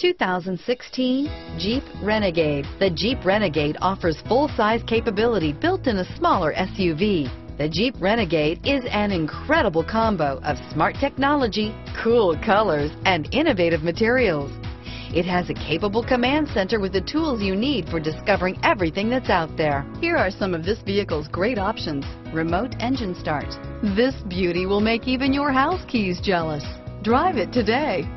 2016 Jeep Renegade. The Jeep Renegade offers full-size capability built in a smaller SUV. The Jeep Renegade is an incredible combo of smart technology, cool colors, and innovative materials. It has a capable command center with the tools you need for discovering everything that's out there. Here are some of this vehicle's great options. Remote engine start. This beauty will make even your house keys jealous. Drive it today.